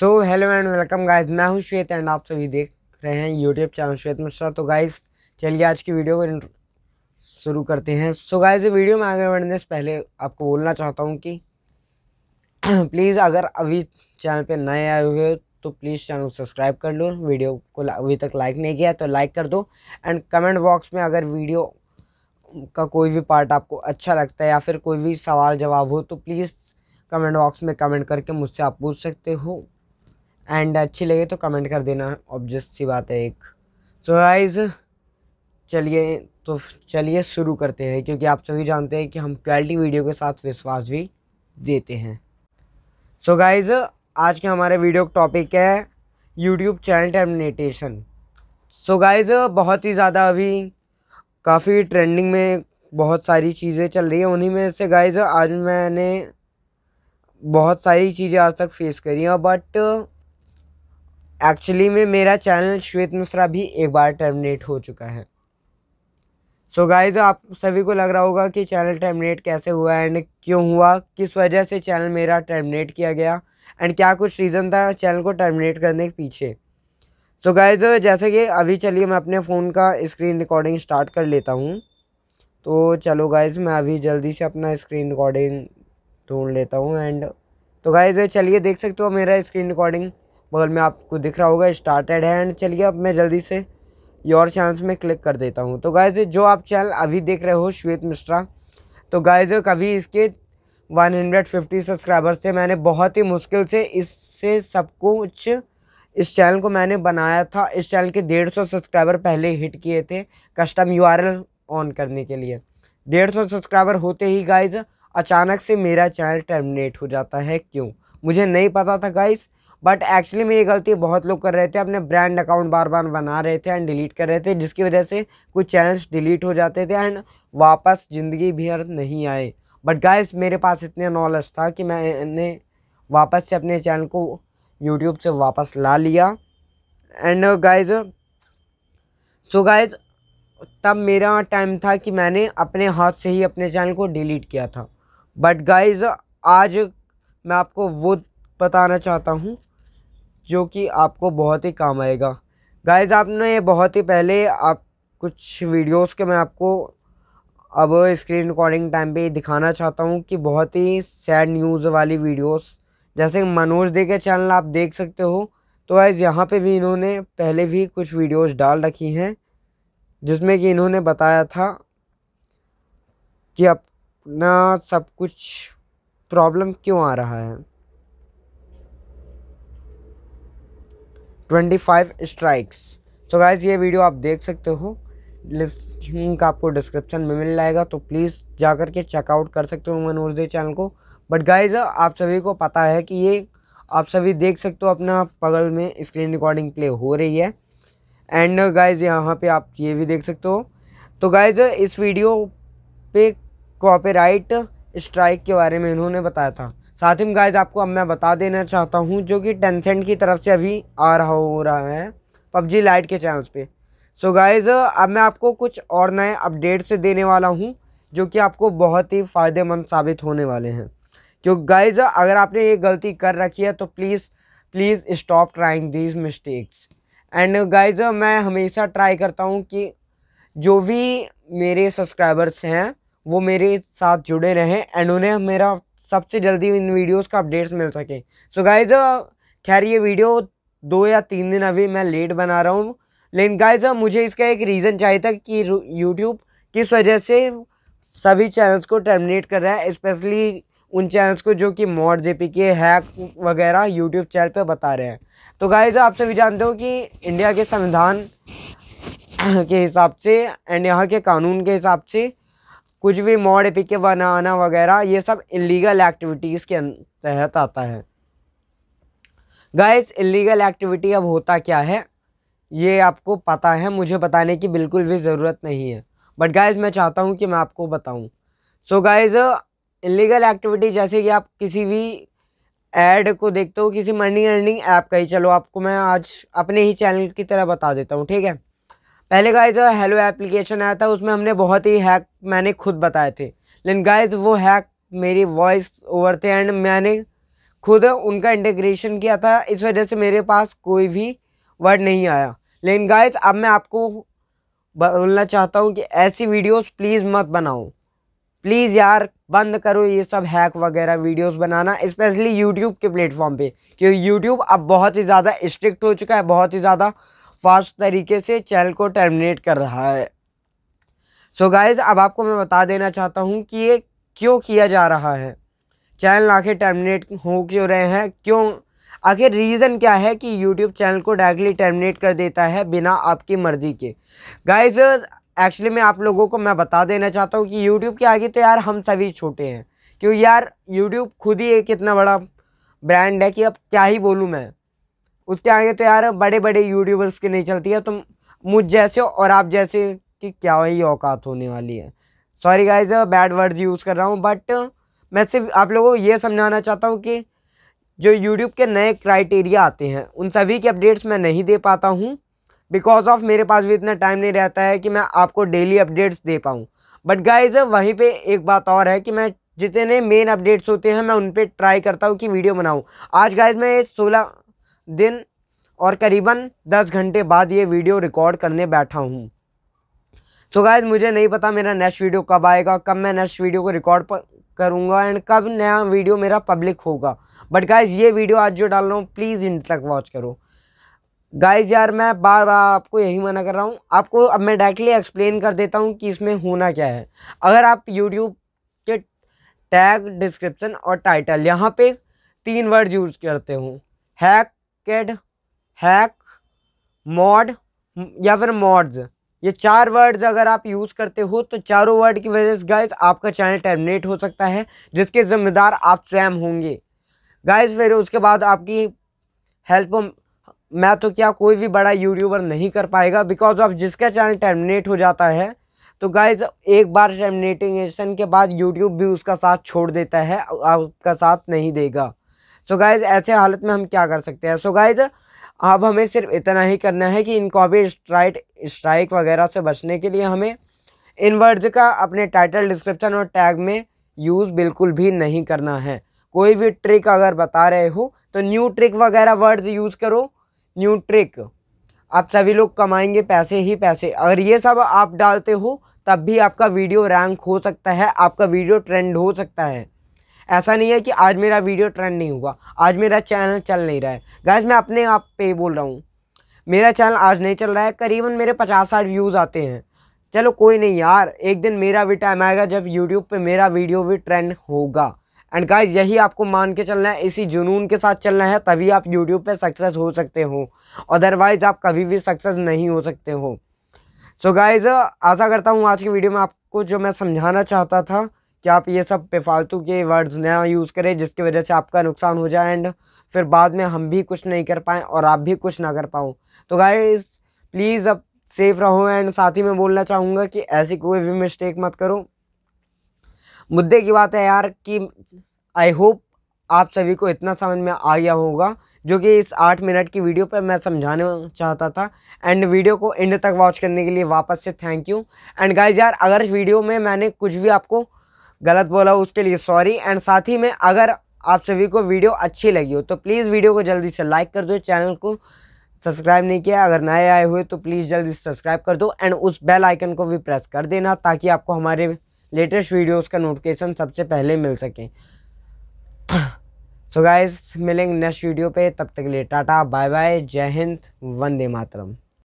So hello and welcome guys मैं हूँ श्वेत एंड आप सभी देख रहे हैं यूट्यूब चैनल श्वेत मिश्रा। तो गाइस चलिए आज की वीडियो को शुरू करते हैं। सो गाइस वीडियो में आगे बढ़ने से पहले आपको बोलना चाहता हूँ कि प्लीज़ अगर अभी चैनल पे नए आए हुए तो प्लीज़ चैनल को सब्सक्राइब कर लो। वीडियो को अभी तक लाइक नहीं किया तो लाइक कर दो। एंड कमेंट बॉक्स में अगर वीडियो का कोई भी पार्ट आपको अच्छा लगता है या फिर कोई भी सवाल जवाब हो तो प्लीज़ कमेंट बॉक्स में कमेंट करके मुझसे आप पूछ सकते हो। एंड अच्छी लगे तो कमेंट कर देना ऑब्जेक्ट सी बात है एक। सो गाइज़ चलिए तो चलिए शुरू करते हैं, क्योंकि आप सभी जानते हैं कि हम क्वालिटी वीडियो के साथ विश्वास भी देते हैं। सो so गाइज़ आज के हमारे वीडियो का टॉपिक है YouTube channel termination so guys बहुत ही ज़्यादा अभी काफ़ी ट्रेंडिंग में बहुत सारी चीज़ें चल रही हैं, उन्हीं में से गाइज़ आज मैंने बहुत सारी चीज़ें आज तक फेस करी हैं बट एक्चुअली में, मेरा चैनल श्वेत मिश्रा भी एक बार टर्मिनेट हो चुका है। सो so गाइज़ आप सभी को लग रहा होगा कि चैनल टर्मिनेट कैसे हुआ एंड क्यों हुआ, किस वजह से चैनल मेरा टर्मिनेट किया गया एंड क्या कुछ रीज़न था चैनल को टर्मिनेट करने के पीछे। सो so गाइज़ जैसे कि अभी चलिए मैं अपने फ़ोन का स्क्रीन रिकॉर्डिंग स्टार्ट कर लेता हूँ। तो चलो गाइज़ मैं अभी जल्दी से अपना स्क्रीन रिकॉर्डिंग ढूंढ लेता हूँ एंड तो गाइज़ चलिए देख सकते हो मेरा स्क्रीन रिकॉर्डिंग बगल में आपको दिख रहा होगा स्टार्टेड है एंड चलिए अब मैं जल्दी से योर चैनल्स में क्लिक कर देता हूँ। तो गाइज़ जो आप चैनल अभी देख रहे हो श्वेत मिश्रा तो गाइज़ कभी इसके 150 सब्सक्राइबर्स थे, मैंने बहुत ही मुश्किल से इससे सब कुछ, इस चैनल को मैंने बनाया था। इस चैनल के डेढ़ सौ सब्सक्राइबर पहले हिट किए थे कस्टम यूआरएल ऑन करने के लिए। डेढ़ सौ सब्सक्राइबर होते ही गाइज़ अचानक से मेरा चैनल टर्मिनेट हो जाता है। क्यों? मुझे नहीं पता था गाइज़ बट एक्चुअली में ये गलती बहुत लोग कर रहे थे, अपने ब्रांड अकाउंट बार बार बना रहे थे एंड डिलीट कर रहे थे, जिसकी वजह से कुछ चैनल्स डिलीट हो जाते थे एंड वापस ज़िंदगी भर नहीं आए। बट गाइस मेरे पास इतने नॉलेज था कि मैंने वापस से अपने चैनल को यूट्यूब से वापस ला लिया। एंड गाइज़ सो गाइज़ तब मेरा टाइम था कि मैंने अपने हाथ से ही अपने चैनल को डिलीट किया था। बट गाइज़ आज मैं आपको वो बताना चाहता हूँ जो कि आपको बहुत ही काम आएगा। गाइज़ आपने ये बहुत ही पहले आप कुछ वीडियोस के मैं आपको अब स्क्रीन रिकॉर्डिंग टाइम पे दिखाना चाहता हूँ कि बहुत ही सैड न्यूज़ वाली वीडियोस जैसे मनोज दे के चैनल आप देख सकते हो। तो गाइज़ यहाँ पे भी इन्होंने पहले भी कुछ वीडियोस डाल रखी हैं, जिसमें कि इन्होंने बताया था कि अपना सब कुछ प्रॉब्लम क्यों आ रहा है। Twenty five strikes. तो गाइज़ ये वीडियो आप देख सकते हो। लिंक आपको डिस्क्रिप्शन में मिल जाएगा तो प्लीज़ जा कर के चेकआउट कर सकते हो मनोज दे चैनल को। बट गाइज़ आप सभी को पता है कि ये आप सभी देख सकते हो अपना बगल में स्क्रीन रिकॉर्डिंग प्ले हो रही है। एंड गाइज़ यहाँ पे आप ये भी देख सकते हो। तो गाइज़ इस वीडियो पे कॉपीराइट स्ट्राइक के बारे में इन्होंने बताया था। साथ ही गाइज़ आपको अब मैं बता देना चाहता हूँ, जो कि टेंसेंट की तरफ़ से अभी आ रहा हो रहा है पबजी लाइट के चैनल्स पे। सो so गाइज़ अब मैं आपको कुछ और नए अपडेट्स देने वाला हूँ, जो कि आपको बहुत ही फ़ायदेमंद साबित होने वाले हैं। क्योंकि गाइज़ अगर आपने ये गलती कर रखी है तो please please stop trying these mistakes and guys मैं हमेशा ट्राई करता हूँ कि जो भी मेरे सब्सक्राइबर्स हैं, वो मेरे साथ जुड़े रहें एंड उन्हें मेरा सबसे जल्दी इन वीडियोस का अपडेट्स मिल सके। सो गाइज़ खैर, ये वीडियो दो या तीन दिन अभी मैं लेट बना रहा हूँ। लेकिन गाइज़ मुझे इसका एक रीज़न चाहिए था कि यूट्यूब किस वजह से सभी चैनल्स को टर्मिनेट कर रहा है स्पेशली उन चैनल्स को जो कि मॉड जेपी के हैक वगैरह यूट्यूब चैनल पे बता रहे हैं। तो गाइज़ आप सभी जानते हो कि इंडिया के संविधान के हिसाब से एंड यहाँ के कानून के हिसाब से कुछ भी मॉड पिके बनाना वगैरह, ये सब इलीगल एक्टिविटीज़ के तहत आता है। गाइस इलीगल एक्टिविटी अब होता क्या है? ये आपको पता है, मुझे बताने की बिल्कुल भी ज़रूरत नहीं है। बट गाइस मैं चाहता हूँ कि मैं आपको बताऊँ। सो गाइज़ इलीगल एक्टिविटी जैसे कि आप किसी भी ऐड को देखते हो, किसी मनी अर्निंग ऐप का ही, चलो आपको मैं आज अपने ही चैनल की तरह बता देता हूँ, ठीक है? पहले गाइज़ हेलो एप्लीकेशन आया था, उसमें हमने बहुत ही हैक मैंने खुद बताए थे। लेकिन गाइज़ वो हैक मेरी वॉइस ओवर थे एंड मैंने खुद उनका इंटीग्रेशन किया था। इस वजह से मेरे पास कोई भी वर्ड नहीं आया। लेकिन गाइस अब मैं आपको बोलना चाहता हूँ कि ऐसी वीडियोस प्लीज़ मत बनाओ। प्लीज़ यार, बंद करो ये सब हैक वगैरह वीडियोस बनाना स्पेशली यूट्यूब के प्लेटफॉर्म पे। क्योंकि यूट्यूब अब बहुत ही ज़्यादा स्ट्रिक्ट हो चुका है, बहुत ही ज़्यादा फास्ट तरीके से चैनल को टर्मिनेट कर रहा है। सो so गाइज़ अब आपको मैं बता देना चाहता हूँ कि ये क्यों किया जा रहा है? चैनल आखिर टर्मिनेट हो क्यों रहे हैं? क्यों? आखिर रीज़न क्या है कि यूट्यूब चैनल को डायरेक्टली टर्मिनेट कर देता है बिना आपकी मर्ज़ी के? गाइज़ एक्चुअली मैं आप लोगों को मैं बता देना चाहता हूँ कि यूट्यूब के आगे तो यार हम सभी छोटे हैं। क्यों यार? यूट्यूब खुद ही एक इतना बड़ा ब्रांड है कि अब क्या ही बोलूँ मैं? उसके आगे तो यार बड़े बड़े यूट्यूबर्स की नहीं चलती है तो मुझ जैसे हो और आप जैसे कि क्या ही औकात होने वाली है। Sorry guys bad words use कर रहा हूँ बट मैं सिर्फ़ आप लोगों को ये समझाना चाहता हूँ कि जो यूट्यूब के नए क्राइटेरिया आते हैं, उन सभी के अपडेट्स मैं नहीं दे पाता हूँ बिकॉज़ ऑफ़ मेरे पास भी इतना टाइम नहीं रहता है कि मैं आपको डेली अपडेट्स दे पाऊँ। बट गाइज़ वहीं पे एक बात और है कि मैं जितने मेन अपडेट्स होते हैं, मैं उन पर ट्राई करता हूँ कि वीडियो बनाऊँ। आज गाइज़ मैं सोलह दिन और करीबन दस घंटे बाद ये वीडियो रिकॉर्ड करने बैठा हूँ। सो गाइज़ मुझे नहीं पता मेरा नेक्स्ट वीडियो कब आएगा, कब मैं नेक्स्ट वीडियो को रिकॉर्ड करूँगा एंड कब नया वीडियो मेरा पब्लिक होगा। बट गाइज़ ये वीडियो आज जो डाल रहा हूँ प्लीज़ इन तक वॉच करो। गाइज़ यार, मैं बार बार आपको यही मना कर रहा हूँ। आपको अब मैं डायरेक्टली एक्सप्लेन कर देता हूँ कि इसमें होना क्या है। अगर आप यूट्यूब के टैग डिस्क्रिप्शन और टाइटल यहाँ पे तीन वर्ड यूज़ करते हो। हैक कैड हैक मॉड या फिर मॉड्स ये चार वर्ड्स अगर आप यूज़ करते हो तो चारों वर्ड की वजह से गाइज़ आपका चैनल टर्मिनेट हो सकता है, जिसके ज़िम्मेदार आप स्वयं होंगे। गाइज़ फिर उसके बाद आपकी हेल्प मैं तो क्या कोई भी बड़ा यूट्यूबर नहीं कर पाएगा बिकॉज़ ऑफ़ जिसका चैनल टर्मिनेट हो जाता है तो गाइज़ एक बार टर्मिनेटिंगेशन के बाद यूट्यूब भी उसका साथ छोड़ देता है आपका साथ नहीं देगा। सो गाइज़ ऐसे हालत में हम क्या कर सकते हैं? सो गाइज़ अब हमें सिर्फ़ इतना ही करना है कि इन कॉपी स्ट्राइट स्ट्राइक वगैरह से बचने के लिए हमें इन वर्ड्स का अपने टाइटल डिस्क्रिप्शन और टैग में यूज़ बिल्कुल भी नहीं करना है। कोई भी ट्रिक अगर बता रहे हो तो न्यू ट्रिक वगैरह वर्ड्स यूज़ करो। न्यू ट्रिक आप सभी लोग कमाएँगे पैसे ही पैसे। अगर ये सब आप डालते हो, तब भी आपका वीडियो रैंक हो सकता है, आपका वीडियो ट्रेंड हो सकता है। ऐसा नहीं है कि आज मेरा वीडियो ट्रेंड नहीं हुआ। आज मेरा चैनल चल नहीं रहा है। गैस मैं अपने आप पे बोल रहा हूँ। मेरा चैनल आज नहीं चल रहा है। करीबन मेरे पचास साठ व्यूज़ आते हैं। चलो कोई नहीं यार। एक दिन मेरा भी टाइम आएगा जब यूट्यूब पे मेरा वीडियो भी ट्रेंड होगा। एंड गाइज़ यही आपको मान के चलना है। इसी जुनून के साथ चलना है, तभी आप यूट्यूब पे सक्सेस हो सकते हो। अदरवाइज़ आप कभी भी सक्सेस नहीं हो सकते हो। सो गाइज़ आशा करता हूँ आज की वीडियो में आपको जो मैं समझाना चाहता था कि आप ये सब बेफालतू के वर्ड्स ना यूज़ करें, जिसकी वजह से आपका नुकसान हो जाए एंड फिर बाद में हम भी कुछ नहीं कर पाएँ और आप भी कुछ ना कर पाओ तो गाइस प्लीज़ अब सेफ़ रहो एंड साथ ही मैं बोलना चाहूँगा कि ऐसी कोई भी मिस्टेक मत करो। मुद्दे की बात है यार कि आई होप आप सभी को इतना समझ में आ गया होगा, जो कि इस आठ मिनट की वीडियो पर मैं समझाने चाहता था। एंड वीडियो को एंड तक वॉच करने के लिए वापस से थैंक यू एंड गाइज़ यार, अगर इस वीडियो में मैंने कुछ भी आपको गलत बोला उसके लिए सॉरी एंड साथ ही में अगर आप सभी को वीडियो अच्छी लगी हो तो प्लीज़ वीडियो को जल्दी से लाइक कर दो, चैनल को सब्सक्राइब नहीं किया, अगर नए आए हुए तो प्लीज़ जल्दी सब्सक्राइब कर दो एंड उस बेल आइकन को भी प्रेस कर देना ताकि आपको हमारे लेटेस्ट वीडियोस का नोटिफिकेशन सबसे पहले मिल सके। सो गाइस मिलेंगे नेक्स्ट वीडियो पे, तब तक के लिए टाटा, बाय बाय, जय हिंद, वंदे मातरम।